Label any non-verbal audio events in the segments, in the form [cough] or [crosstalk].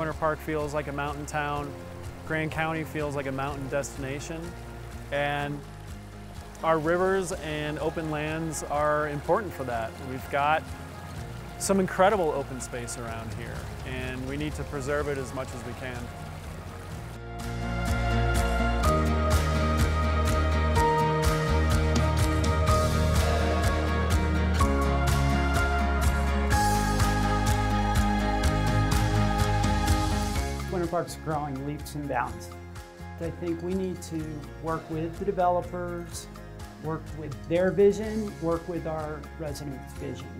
Winter Park feels like a mountain town. Grand County feels like a mountain destination. And our rivers and open lands are important for that. We've got some incredible open space around here, and we need to preserve it as much as we can. Winter Park's growing leaps and bounds. I think we need to work with the developers, work with their vision, work with our residents' vision,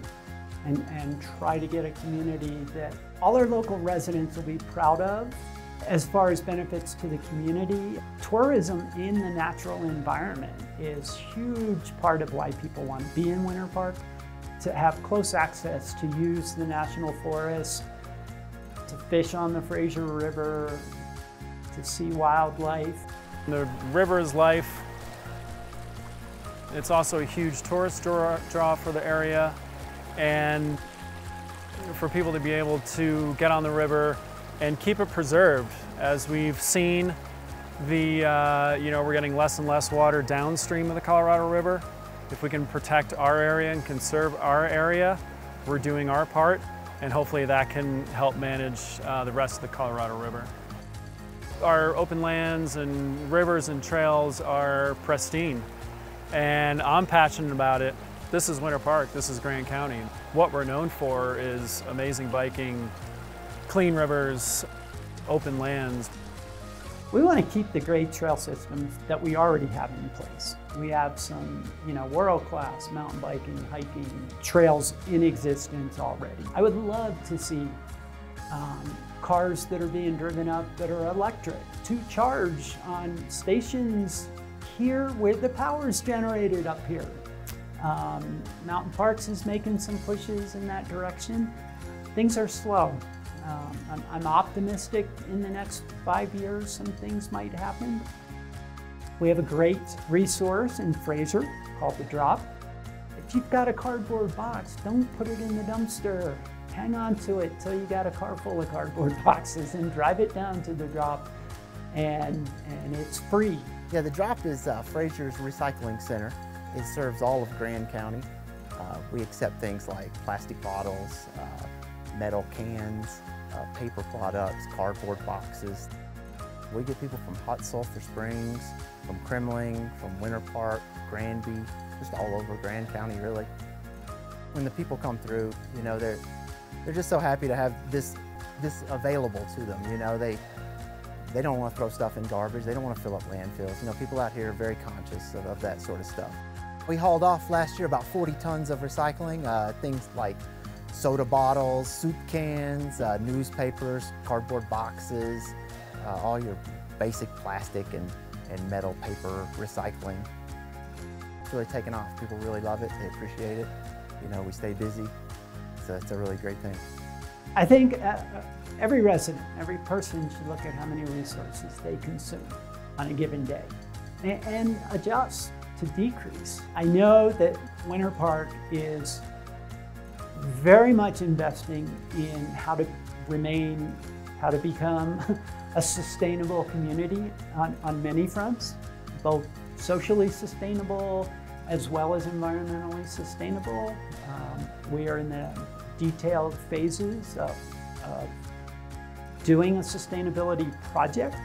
and, and try to get a community that all our local residents will be proud of. As far as benefits to the community, tourism in the natural environment is huge part of why people want to be in Winter Park, to have close access to use the national forest, to fish on the Fraser River, to see wildlife. The river is life. It's also a huge tourist draw, for the area and for people to be able to get on the river and keep it preserved. As we've seen, the, uh, you know, we're getting less and less water downstream of the Colorado River. If we can protect our area and conserve our area, we're doing our part and hopefully that can help manage uh, the rest of the Colorado River. Our open lands and rivers and trails are pristine and I'm passionate about it. This is Winter Park, this is Grand County. What we're known for is amazing biking, clean rivers, open lands. We want to keep the great trail systems that we already have in place. We have some, you know, world-class mountain biking, hiking trails in existence already. I would love to see um, cars that are being driven up that are electric to charge on stations here where the power is generated up here. Um, Mountain Parks is making some pushes in that direction. Things are slow. Um, I'm, I'm, optimistic in the next five years some things might happen. We have a great resource in Fraser called The Drop. If you've got a cardboard box, don't put it in the dumpster. Hang on to it till you got a car full of cardboard [laughs] boxes and drive it down to The Drop and, and it's free. Yeah, The Drop is uh, Fraser's recycling center. It serves all of Grand County. Uh, we accept things like plastic bottles, uh, metal cans, uh, paper products, cardboard boxes. We get people from Hot Sulphur Springs, from Kremmling, from Winter Park, Granby, just all over Grand County really. When the people come through, you know, they're, they're just so happy to have this, this available to them. You know, they, they don't want to throw stuff in garbage. They don't want to fill up landfills. You know, people out here are very conscious of, of that sort of stuff. We hauled off last year about 40 tons of recycling, uh, things like soda bottles, soup cans, uh, newspapers, cardboard boxes, uh, all your basic plastic and, and metal paper recycling. It's really taken off. People really love it. They appreciate it. You know, we stay busy. So it's a really great thing. I think uh, uh, every resident, every person should look at how many resources they consume on a given day and, and adjust to decrease. I know that Winter Park is very much investing in how to remain, how to become [laughs] a sustainable community on, on many fronts, both socially sustainable as well as environmentally sustainable. Um, we are in the detailed phases of, of doing a sustainability project